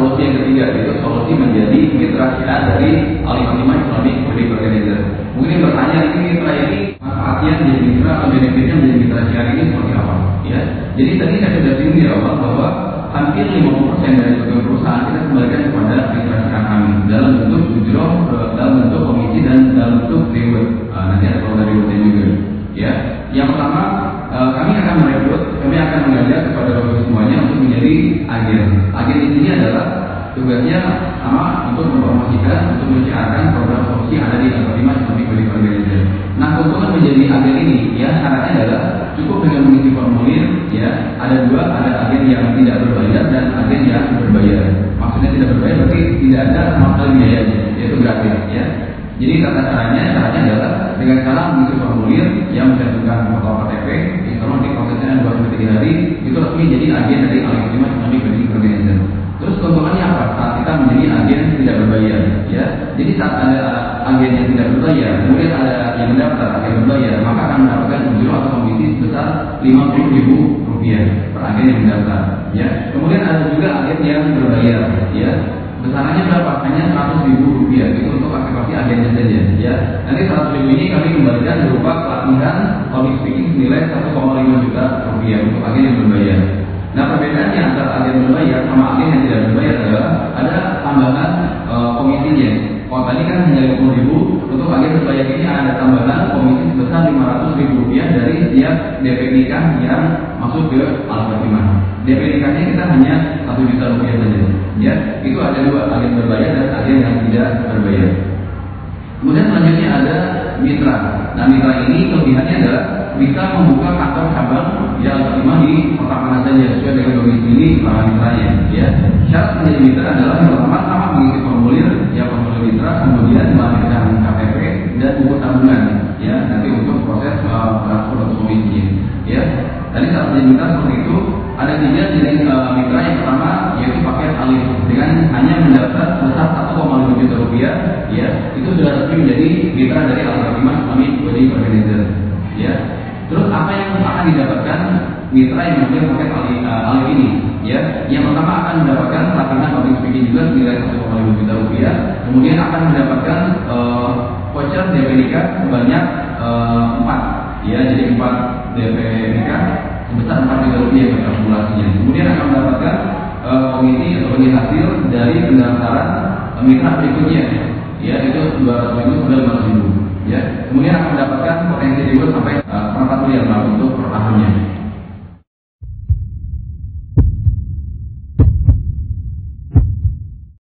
solusi yang ketiga yaitu solusi menjadi mitra kita dari Alimah Islamic Wedding Organizer. Mungkin bertanya ini mitra ini manfaatnya menjadi mitra atau benefitnya menjadi mitra siar ini seperti apa? Ya, jadi tadi saya sudah singgung di awal bahwa hampir 50% dari perusahaan kita kembalikan tugasnya sama untuk mempromosikan, untuk menyiarkan program yang ada di Algoritma Islamic Body Organizer. Nah, keuntungan menjadi agen ini, ya syaratnya adalah cukup dengan mengisi formulir, ya ada dua, ada agen yang tidak berbayar dan agen yang berbayar. Maksudnya tidak berbayar berarti tidak ada sama biayanya, yaitu gratis, ya. Jadi tata caranya, caranya adalah dengan cara mengisi formulir yang mencantumkan foto KTP, insya Allah di prosesnya dua tiga hari itu resmi jadi agen dari Algoritma Islamic Organizer. Menjadi agen tidak berbayar, ya. Jadi saat ada agen yang tidak berbayar, kemudian ada yang mendaftar agen berbayar, maka akan mendapatkan ujung atau komisi sebesar lima puluh ribu rupiah per agen yang mendaftar, ya. Kemudian ada juga agen yang berbayar, ya. Besarannya berapa? Hanya seratus ribu rupiah itu untuk aktivasi agennya saja, ya. Nanti seratus ribu ini kami kembalikan berupa pelatihan public speaking senilai 1,5 juta tambahan e, komisinya. Kalau tadi kan hanya 50 ribu, untuk agen berbayar ini ada tambahan komisi sebesar 500 ribu rupiah dari setiap DP nikah yang masuk ke Al-Fatimah. DP nikahnya kita hanya satu juta rupiah saja. Ya, itu ada dua agen berbayar dan agen yang tidak berbayar. Kemudian selanjutnya ada mitra. Nah mitra ini kelebihannya adalah bisa membuka kantor cabang yang terima di kota mana saja sesuai dengan domisili para mitranya. Ya, syarat menjadi mitra adalah pertama sama mengisi formulir, ya formulir mitra, kemudian melahirkan KTP dan buku tabungan. Ya, nanti untuk proses uh, transfer atau komisinya. Ya, tadi saat menjadi mitra seperti itu ada tiga jenis uh, mitra yang pertama yaitu paket alif dengan hanya mendaftar sebesar 1,5 juta rupiah ya itu sudah resmi menjadi mitra dari Al-Fatimah Islamic Body Organizer ya terus apa yang akan didapatkan mitra yang memiliki paket yang pertama akan mendapatkan pelatihan public speaking juga senilai 1,5 juta rupiah kemudian akan mendapatkan uh, voucher DP nikah sebanyak uh, 4 ya jadi 4 DP nikah sebesar 4 juta rupiah kalkulasinya. Kemudian akan mendapatkan uh, komisi atau hasil dari pendaftaran uh, mitra berikutnya, ya itu 200 ribu sampai 500 ribu. Ya, kemudian akan mendapatkan potensi reward sampai uh, 4 miliar untuk per tahunnya.